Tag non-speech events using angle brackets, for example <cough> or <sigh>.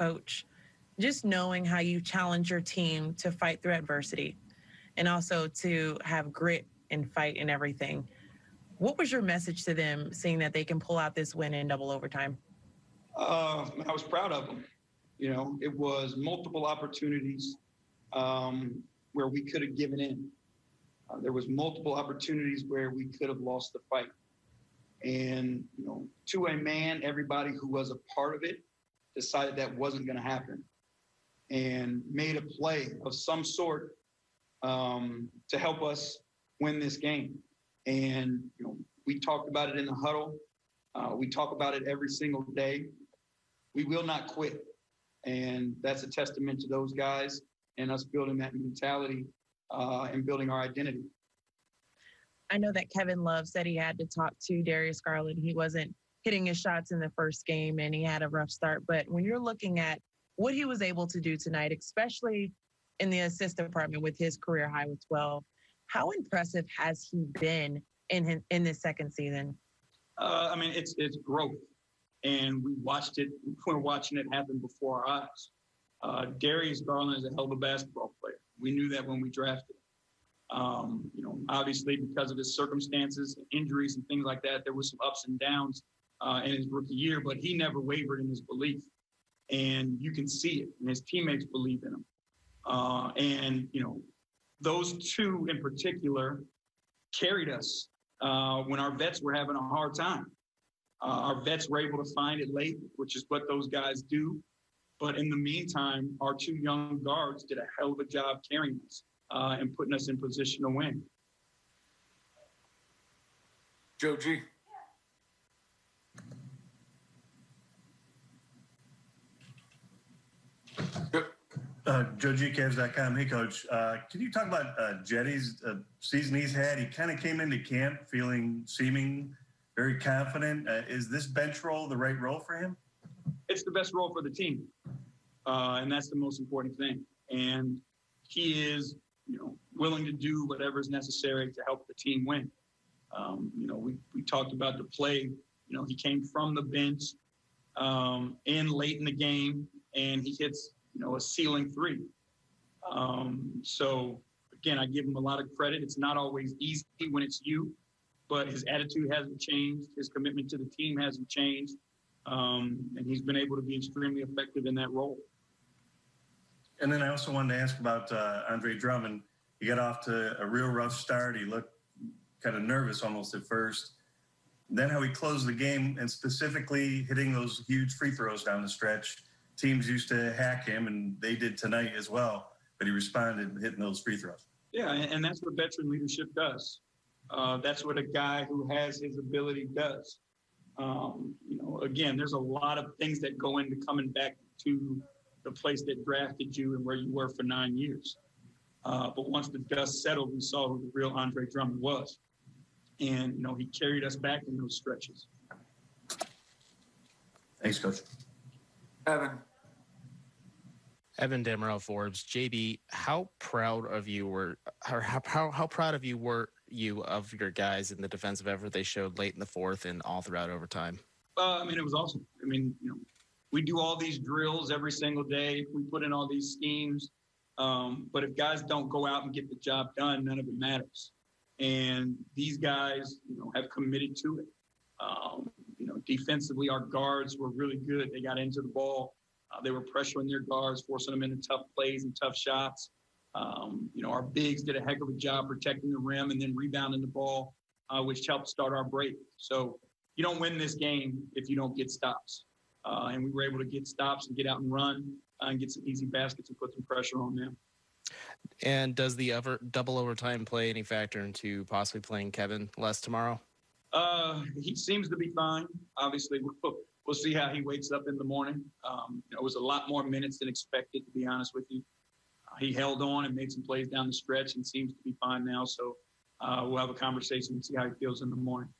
coach, just knowing how you challenge your team to fight through adversity and also to have grit and fight and everything. What was your message to them, seeing that they can pull out this win in double overtime? Uh, I was proud of them. You know, it was multiple opportunities um, where we could have given in. Uh, there was multiple opportunities where we could have lost the fight. And, you know, to a man, everybody who was a part of it decided that wasn't going to happen and made a play of some sort um, to help us win this game. And, you know, we talked about it in the huddle. Uh, we talk about it every single day. We will not quit. And that's a testament to those guys and us building that mentality uh, and building our identity. I know that Kevin Love said he had to talk to Darius Garland. He wasn't hitting his shots in the first game and he had a rough start. But when you're looking at what he was able to do tonight, especially in the assist department with his career high with 12, how impressive has he been in his, in this second season? Uh, I mean, it's it's growth, and we watched it. <laughs> We're watching it happen before our eyes. Uh, Darius Garland is a hell of a basketball player. We knew that when we drafted. Um, you know, obviously because of his circumstances, injuries, and things like that, there was some ups and downs uh, in his rookie year, but he never wavered in his belief, and you can see it. And his teammates believe in him. Uh, and you know, those two in particular carried us uh, when our vets were having a hard time. Uh, our vets were able to find it late, which is what those guys do. But in the meantime, our two young guards did a hell of a job carrying us uh, and putting us in position to win. Joe G. Uh. Hey, Coach. Uh, can you talk about uh, Cedi's uh, season he's had? He kind of came into camp feeling, seeming very confident. Uh, is this bench role the right role for him? It's the best role for the team, uh, and that's the most important thing. And he is, you know, willing to do whatever is necessary to help the team win. Um, you know, we, we talked about the play. You know, he came from the bench um, in late in the game, and he hits you know, a ceiling three. Um, so again, I give him a lot of credit. It's not always easy when it's you, but his attitude hasn't changed. His commitment to the team hasn't changed. Um, and he's been able to be extremely effective in that role. And then I also wanted to ask about uh, Andre Drummond. He got off to a real rough start. He looked kind of nervous almost at first. Then how he closed the game and specifically hitting those huge free throws down the stretch teams used to hack him, and they did tonight as well. But he responded hitting those free throws. Yeah, and that's what veteran leadership does. Uh, that's what a guy who has his ability does. Um, you know, again, there's a lot of things that go into coming back to the place that drafted you and where you were for nine years. Uh, but once the dust settled, we saw who the real Andre Drummond was. And, you know, he carried us back in those stretches. Thanks, Coach. Evan. Evan Dammarell Forbes, JB, how proud of you were, or how, how, how proud of you were you of your guys in the defensive effort they showed late in the fourth and all throughout overtime? Uh, I mean, it was awesome. I mean, you know, we do all these drills every single day. We put in all these schemes. Um, but if guys don't go out and get the job done, none of it matters. And these guys, you know, have committed to it. Um, you know, defensively, our guards were really good. They got into the ball. Uh, they were pressuring their guards, forcing them into tough plays and tough shots. Um, you know, our bigs did a heck of a job protecting the rim and then rebounding the ball, uh, which helped start our break. So you don't win this game if you don't get stops. Uh, and we were able to get stops and get out and run uh, and get some easy baskets and put some pressure on them. And does the over, double overtime play any factor into possibly playing Kevin less tomorrow? Uh, he seems to be fine. Obviously, we'll, we'll see how he wakes up in the morning. Um, it was a lot more minutes than expected, to be honest with you. Uh, he held on and made some plays down the stretch and seems to be fine now. So uh, we'll have a conversation and see how he feels in the morning.